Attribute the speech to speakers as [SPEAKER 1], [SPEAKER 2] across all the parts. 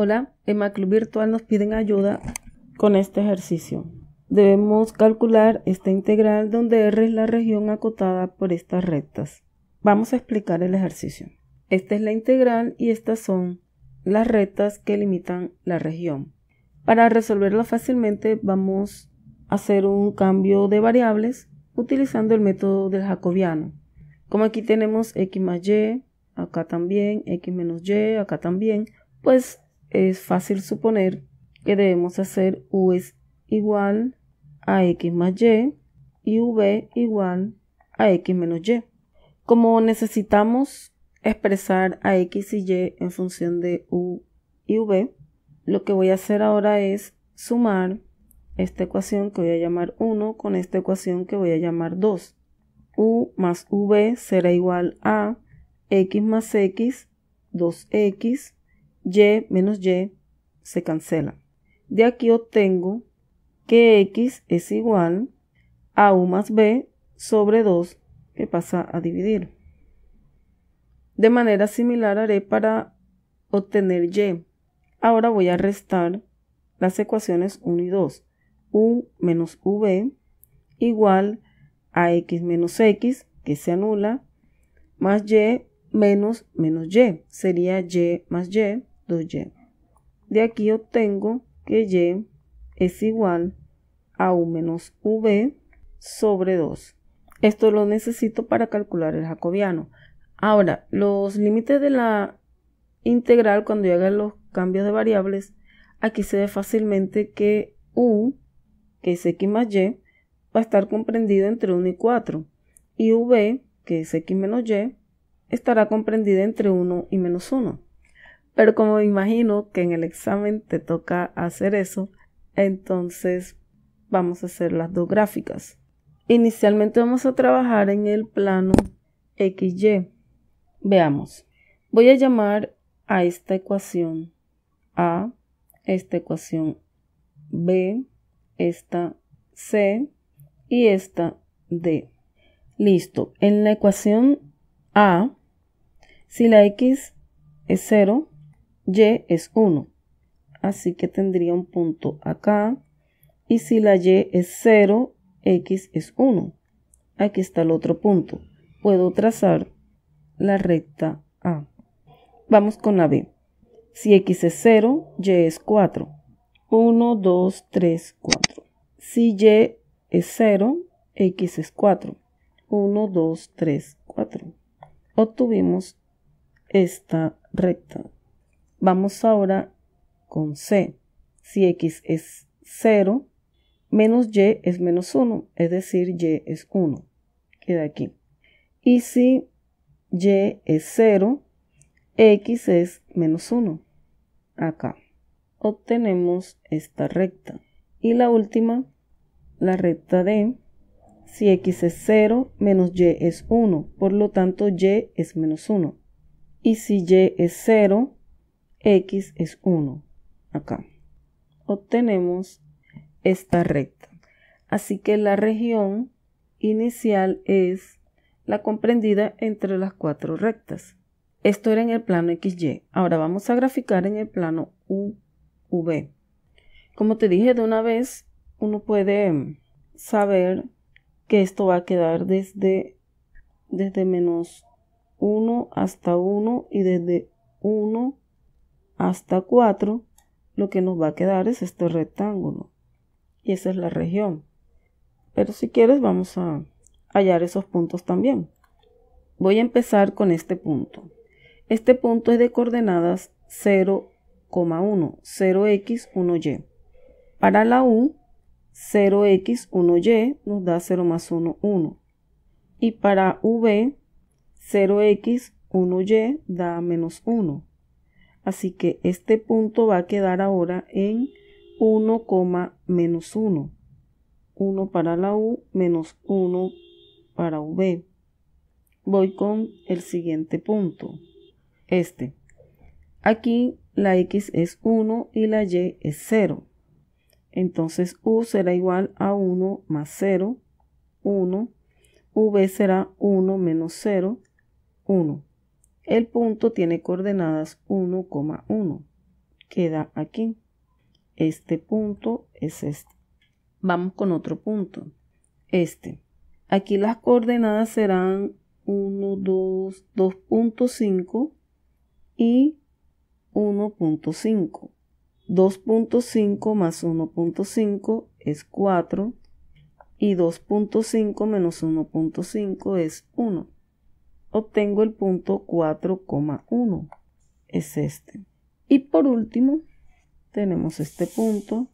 [SPEAKER 1] Hola, en Maclub Virtual nos piden ayuda con este ejercicio. Debemos calcular esta integral donde R es la región acotada por estas rectas. Vamos a explicar el ejercicio. Esta es la integral y estas son las rectas que limitan la región. Para resolverlo fácilmente vamos a hacer un cambio de variables utilizando el método del jacobiano. Como aquí tenemos x más y, acá también, x menos y, acá también, pues es fácil suponer que debemos hacer u es igual a x más y y v igual a x menos y. Como necesitamos expresar a x y y en función de u y v, lo que voy a hacer ahora es sumar esta ecuación que voy a llamar 1 con esta ecuación que voy a llamar 2. u más v será igual a x más x, 2x, y menos y se cancela. De aquí obtengo que x es igual a u más b sobre 2 que pasa a dividir. De manera similar haré para obtener y. Ahora voy a restar las ecuaciones 1 y 2. u menos v igual a x menos x, que se anula, más y menos menos y. Sería y más y, 2y. De aquí obtengo que y es igual a u menos v sobre 2. Esto lo necesito para calcular el jacobiano. Ahora, los límites de la integral, cuando yo haga los cambios de variables, aquí se ve fácilmente que u, que es x más y, va a estar comprendido entre 1 y 4. Y v, que es x menos y, estará comprendida entre 1 y menos 1. Pero como me imagino que en el examen te toca hacer eso, entonces vamos a hacer las dos gráficas. Inicialmente vamos a trabajar en el plano XY. Veamos. Voy a llamar a esta ecuación A, esta ecuación B, esta C y esta D. Listo. En la ecuación A, si la X es 0, y es 1. Así que tendría un punto acá. Y si la y es 0, x es 1. Aquí está el otro punto. Puedo trazar la recta A. Vamos con la B. Si x es 0, y es 4. 1, 2, 3, 4. Si y es 0, x es 4. 1, 2, 3, 4. Obtuvimos esta recta. Vamos ahora con C. Si X es 0, menos Y es menos 1, es decir, Y es 1. Queda aquí. Y si Y es 0, X es menos 1. Acá. Obtenemos esta recta. Y la última, la recta D. Si X es 0, menos Y es 1. Por lo tanto, Y es menos 1. Y si Y es 0, x es 1 acá. Obtenemos esta recta. Así que la región inicial es la comprendida entre las cuatro rectas. Esto era en el plano XY. Ahora vamos a graficar en el plano UV. Como te dije de una vez, uno puede saber que esto va a quedar desde, desde menos 1 hasta 1 y desde 1 hasta 4, lo que nos va a quedar es este rectángulo. Y esa es la región. Pero si quieres vamos a hallar esos puntos también. Voy a empezar con este punto. Este punto es de coordenadas 0,1, 0x, 1y. Para la U, 0x, 1y nos da 0 más 1, 1. Y para V, 0x, 1y da menos 1. Así que este punto va a quedar ahora en 1, menos 1. 1 para la U menos 1 para V. Voy con el siguiente punto. Este. Aquí la X es 1 y la Y es 0. Entonces U será igual a 1 más 0, 1. V será 1 menos 0, 1. El punto tiene coordenadas 1,1. queda aquí. Este punto es este. Vamos con otro punto. Este. Aquí las coordenadas serán 1, 2, 2.5 y 1.5. 2.5 más 1.5 es 4 y 2.5 menos 1.5 es 1. Obtengo el punto 4,1. Es este. Y por último, tenemos este punto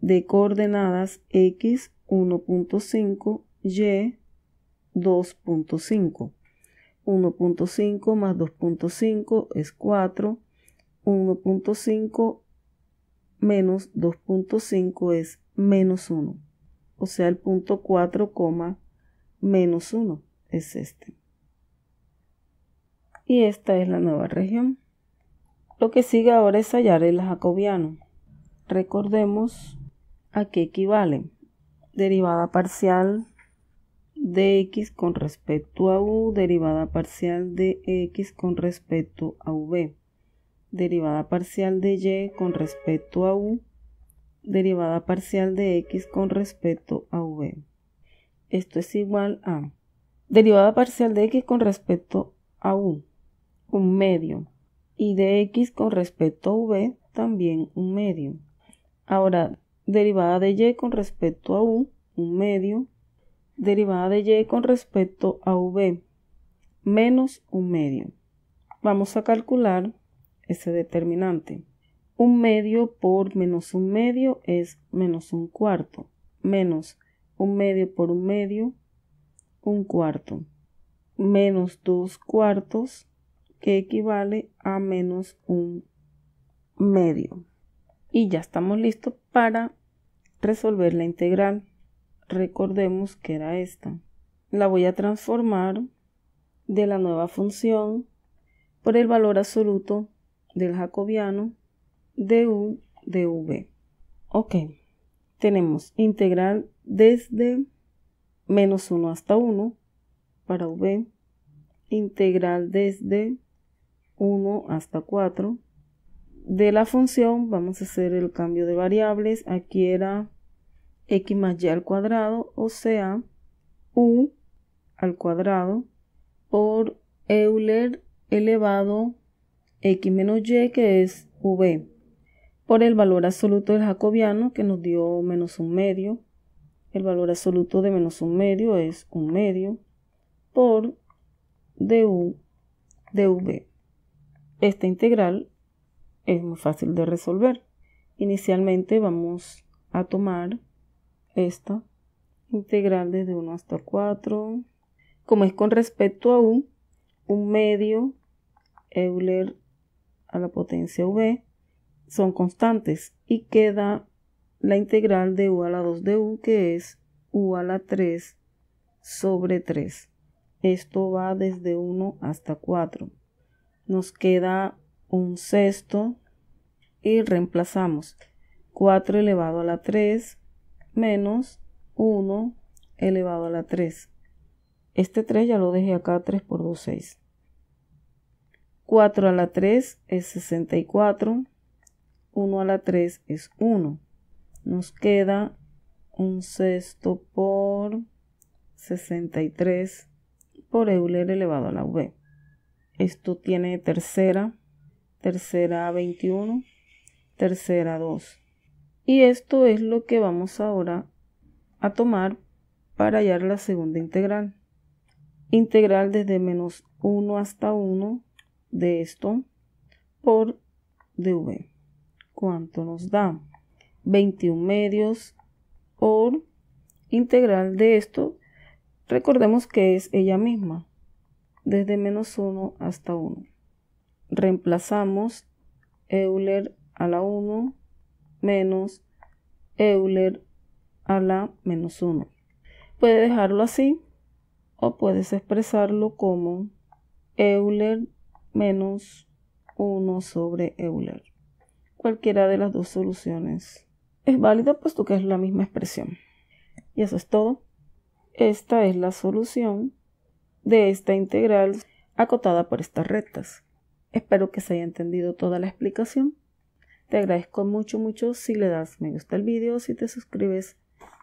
[SPEAKER 1] de coordenadas x 1.5, y 2.5. 1.5 más 2.5 es 4. 1.5 menos 2.5 es menos 1. O sea, el punto 4, menos 1 es este. Y esta es la nueva región. Lo que sigue ahora es hallar el jacobiano. Recordemos a qué equivale. Derivada parcial de x con respecto a u, derivada parcial de x con respecto a v derivada parcial de y con respecto a u, derivada parcial de x con respecto a v. Esto es igual a derivada parcial de x con respecto a u, un medio, y de x con respecto a v, también un medio. Ahora, derivada de y con respecto a u, un medio, derivada de y con respecto a v, menos un medio. Vamos a calcular ese determinante. Un medio por menos un medio es menos un cuarto, menos un medio por un medio, un cuarto, menos dos cuartos, que equivale a menos un medio. Y ya estamos listos para resolver la integral. Recordemos que era esta. La voy a transformar de la nueva función por el valor absoluto del jacobiano du v. Ok, tenemos integral desde menos 1 hasta 1 para v, integral desde 1 hasta 4. De la función vamos a hacer el cambio de variables. Aquí era x más y al cuadrado, o sea, u al cuadrado por Euler elevado x menos y que es v por el valor absoluto del jacobiano que nos dio menos un medio. El valor absoluto de menos un medio es un medio por du dv. Esta integral es muy fácil de resolver. Inicialmente vamos a tomar esta integral desde 1 hasta 4. Como es con respecto a u, un medio Euler a la potencia v son constantes y queda la integral de u a la 2 de u que es u a la 3 sobre 3. Esto va desde 1 hasta 4. Nos queda un sexto y reemplazamos 4 elevado a la 3 menos 1 elevado a la 3. Este 3 ya lo dejé acá, 3 por 2, 6. 4 a la 3 es 64. 1 a la 3 es 1. Nos queda un sexto por 63 por Euler elevado a la V. Esto tiene tercera, tercera 21, tercera 2. Y esto es lo que vamos ahora a tomar para hallar la segunda integral. Integral desde menos 1 hasta 1 de esto por dv. ¿Cuánto nos da? 21 medios por integral de esto. Recordemos que es ella misma, desde menos 1 hasta 1. Reemplazamos Euler a la 1 menos Euler a la menos 1. Puede dejarlo así o puedes expresarlo como Euler menos 1 sobre Euler. Cualquiera de las dos soluciones es válida puesto que es la misma expresión. Y eso es todo. Esta es la solución de esta integral acotada por estas rectas. Espero que se haya entendido toda la explicación. Te agradezco mucho, mucho si le das me gusta al video, si te suscribes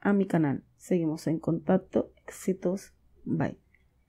[SPEAKER 1] a mi canal. Seguimos en contacto. Éxitos. Bye.